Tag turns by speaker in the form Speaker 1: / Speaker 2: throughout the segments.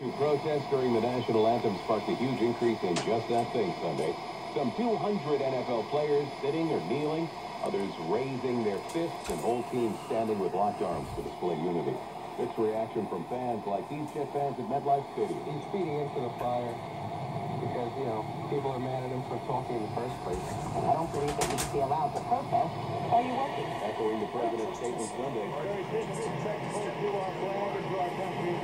Speaker 1: To protest during the national anthem sparked a huge increase in just that thing Sunday. Some 200 NFL players sitting or kneeling, others raising their fists, and whole teams standing with locked arms to display unity. Mixed reaction from fans like these Jet fans at MetLife Stadium.
Speaker 2: He's feeding into the fire because, you know, people are mad at him for talking in the first place.
Speaker 3: I don't believe that you should be allowed to protest. Are you working?
Speaker 1: Echoing the president's statement Sunday.
Speaker 4: Very disrespectful to our flag and to our country.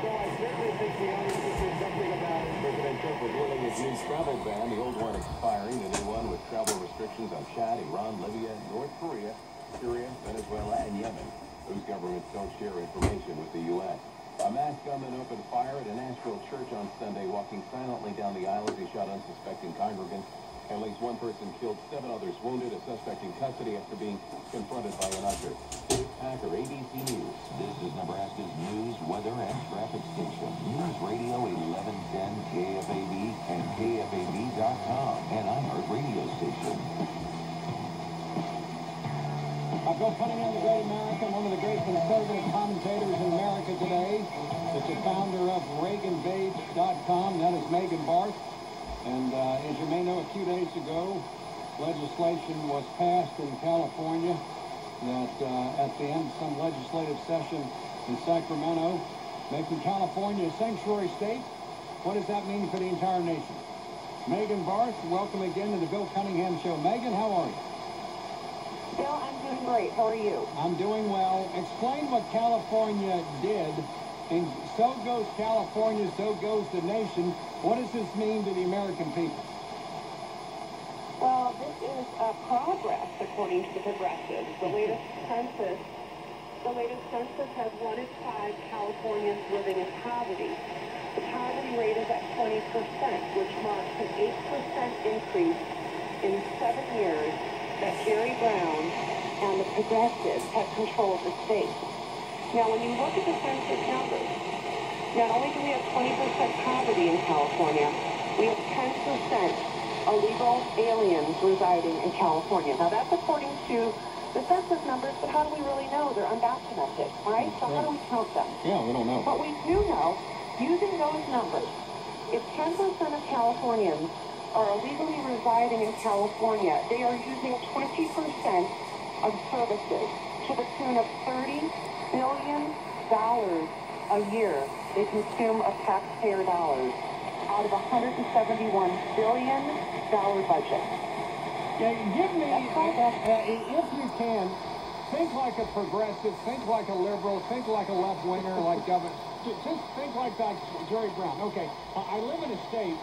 Speaker 4: So I certainly think the audience should do something about it.
Speaker 1: President Trump revealing his new ban, the old one expiring, the new one with travel restrictions on Chad, Iran, Libya, North Korea, Syria, Venezuela, and Yemen. whose governments don't share information with the U.S. A masked gunman opened fire at a Nashville church on Sunday, walking silently down the aisle as he shot unsuspecting congregants. At least one person killed, seven others wounded, a suspect in custody after being confronted by an usher. Packer, ABC News.
Speaker 5: Uh, Bill Cunningham, the great American, one of the great conservative commentators in America today. It's the founder of ReaganBabes.com. That is Megan Barth. And uh, as you may know, a few days ago, legislation was passed in California that uh, at the end of some legislative session in Sacramento, making California a sanctuary state. What does that mean for the entire nation? Megan Barth, welcome again to the Bill Cunningham Show. Megan, how are you?
Speaker 3: Bill, I'm doing great. How are you?
Speaker 5: I'm doing well. Explain what California did. And so goes California, so goes the nation. What does this mean to the American people?
Speaker 6: Well, this is a progress, according to the progressives. The latest census, the latest census has one in five Californians living in poverty. The poverty rate is at 20%, which marks an 8% increase in seven years that Jerry Brown and the progressives have controlled the state. Now, when you look at the census numbers, not only do we have 20% poverty in California, we have 10% illegal aliens residing in California. Now, that's according to the census numbers, but how do we really know? They're undocumented, right? So how do we count them?
Speaker 5: Yeah, we don't know.
Speaker 6: But we do know, using those numbers, if 10% of Californians are illegally residing in California, they are using 20% of services to the tune of 30 billion dollars a year they consume of taxpayer dollars out of a 171 billion dollar budget.
Speaker 5: Yeah, give me, uh, if you can, think like a progressive, think like a liberal, think like a left-winger, like Governor. Just think like that, Jerry Brown. Okay, I live in a state